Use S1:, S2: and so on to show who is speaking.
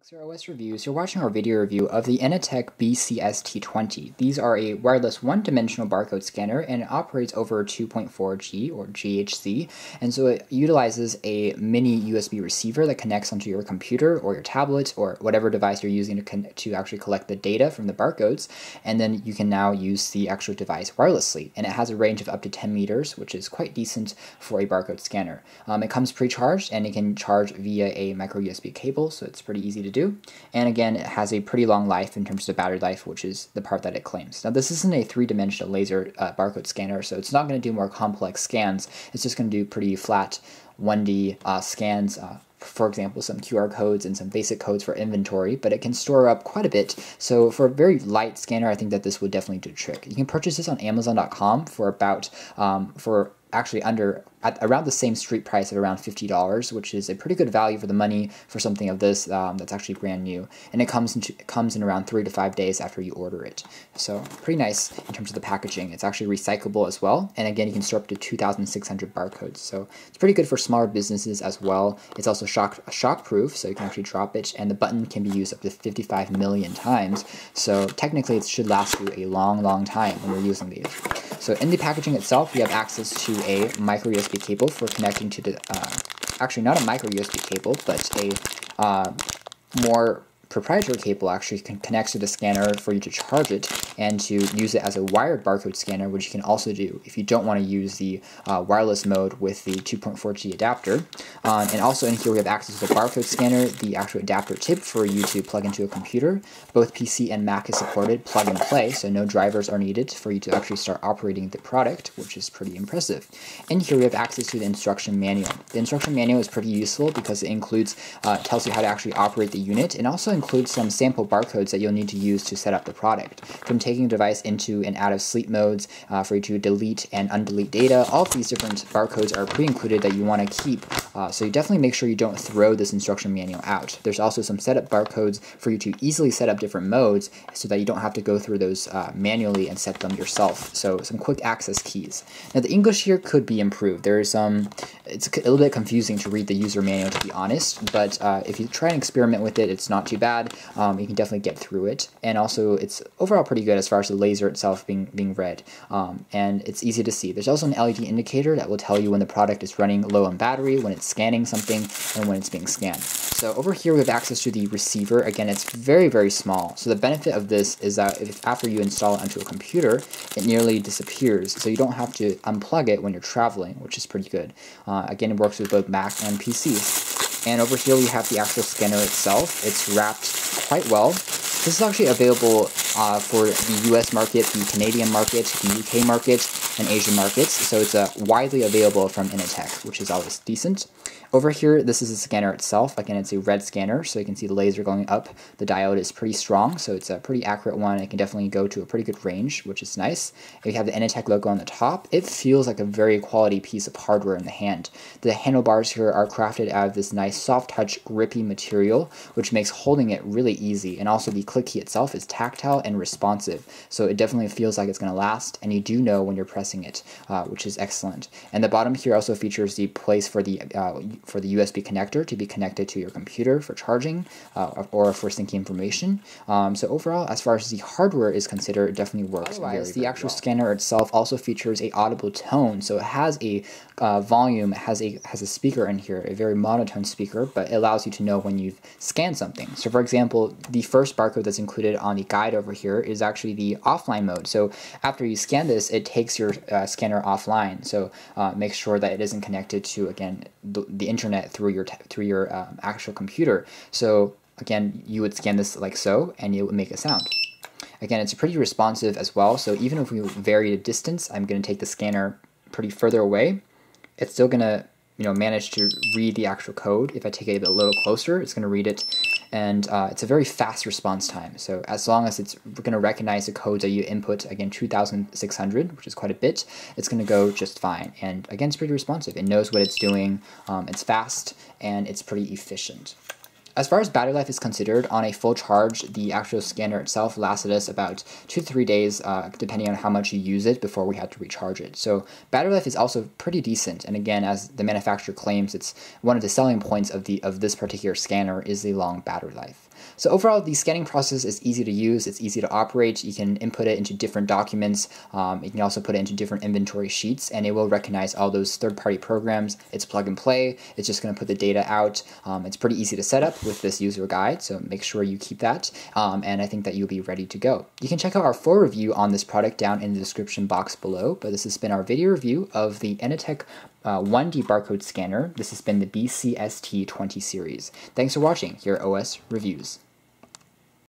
S1: Elixir OS Reviews, you're watching our video review of the Inateck BCST20. These are a wireless one-dimensional barcode scanner and it operates over 2.4G or GHz, and so it utilizes a mini USB receiver that connects onto your computer or your tablet or whatever device you're using to, to actually collect the data from the barcodes, and then you can now use the actual device wirelessly. And it has a range of up to 10 meters, which is quite decent for a barcode scanner. Um, it comes pre-charged and it can charge via a micro USB cable, so it's pretty easy to do. And again, it has a pretty long life in terms of battery life, which is the part that it claims. Now, this isn't a three-dimensional laser uh, barcode scanner, so it's not going to do more complex scans. It's just going to do pretty flat 1D uh, scans. For example, some QR codes and some basic codes for inventory, but it can store up quite a bit. So for a very light scanner, I think that this would definitely do the trick. You can purchase this on Amazon.com for about um, for actually under at around the same street price of around $50, which is a pretty good value for the money for something of this um, that's actually brand new. And it comes, into, comes in around three to five days after you order it. So pretty nice in terms of the packaging. It's actually recyclable as well. And again, you can store up to 2,600 barcodes. So it's pretty good for smaller businesses as well. It's also shock, shock proof, so you can actually drop it. And the button can be used up to 55 million times. So technically it should last you a long, long time when you're using these. So in the packaging itself, you have access to a micro USB cable for connecting to the, uh, actually not a micro USB cable, but a uh, more proprietary cable actually can connects to the scanner for you to charge it and to use it as a wired barcode scanner, which you can also do if you don't want to use the uh, wireless mode with the 2.4G adapter. Um, and also in here we have access to the barcode scanner, the actual adapter tip for you to plug into a computer. Both PC and Mac is supported plug and play, so no drivers are needed for you to actually start operating the product, which is pretty impressive. In here we have access to the instruction manual. The instruction manual is pretty useful because it includes, uh, tells you how to actually operate the unit and also includes some sample barcodes that you'll need to use to set up the product. From taking the device into and out of sleep modes, uh, for you to delete and undelete data, all of these different barcodes are pre-included that you want to keep. Uh, so you definitely make sure you don't throw this instruction manual out. There's also some setup barcodes for you to easily set up different modes so that you don't have to go through those uh, manually and set them yourself. So some quick access keys. Now the English here could be improved. There is some, it's a little bit confusing to read the user manual to be honest, but uh, if you try and experiment with it, it's not too bad um, you can definitely get through it. And also, it's overall pretty good as far as the laser itself being being read, um, and it's easy to see. There's also an LED indicator that will tell you when the product is running low on battery, when it's scanning something, and when it's being scanned. So over here we have access to the receiver. Again, it's very, very small. So the benefit of this is that if after you install it onto a computer, it nearly disappears. So you don't have to unplug it when you're traveling, which is pretty good. Uh, again, it works with both Mac and PCs. And over here we have the actual scanner itself. It's wrapped quite well. This is actually available uh, for the US market, the Canadian market, the UK market, and Asian markets. So it's uh, widely available from Inateck, which is always decent. Over here, this is the scanner itself. Again, it's a red scanner, so you can see the laser going up. The diode is pretty strong, so it's a pretty accurate one. It can definitely go to a pretty good range, which is nice. If you have the Inateck logo on the top, it feels like a very quality piece of hardware in the hand. The handlebars here are crafted out of this nice soft touch grippy material, which makes holding it really easy. And also the click key itself is tactile and responsive, so it definitely feels like it's going to last, and you do know when you're pressing it, uh, which is excellent. And the bottom here also features the place for the uh, for the USB connector to be connected to your computer for charging uh, or for syncing information. Um, so overall, as far as the hardware is considered, it definitely works. Otherwise, very, the actual well. scanner itself also features a audible tone, so it has a uh, volume, has a has a speaker in here, a very monotone speaker, but it allows you to know when you've scanned something. So for example, the first barcode that's included on the guide over here is actually the offline mode. So after you scan this, it takes your uh, scanner offline. So uh, make sure that it isn't connected to again the, the internet through your through your um, actual computer. So again, you would scan this like so, and it would make a sound. Again, it's pretty responsive as well. So even if we vary the distance, I'm going to take the scanner pretty further away. It's still going to you know manage to read the actual code. If I take it a little closer, it's going to read it and uh, it's a very fast response time. So as long as it's going to recognize the codes that you input, again 2,600, which is quite a bit, it's going to go just fine. And again, it's pretty responsive. It knows what it's doing. Um, it's fast and it's pretty efficient. As far as battery life is considered, on a full charge, the actual scanner itself lasted us about two to three days, uh, depending on how much you use it before we had to recharge it. So battery life is also pretty decent. And again, as the manufacturer claims, it's one of the selling points of the of this particular scanner is the long battery life. So overall, the scanning process is easy to use. It's easy to operate. You can input it into different documents. Um, you can also put it into different inventory sheets, and it will recognize all those third-party programs. It's plug and play. It's just going to put the data out. Um, it's pretty easy to set up with this user guide, so make sure you keep that. Um, and I think that you'll be ready to go. You can check out our full review on this product down in the description box below. But this has been our video review of the Inateck uh, 1D barcode scanner. This has been the BCST20 series. Thanks for watching your OS reviews.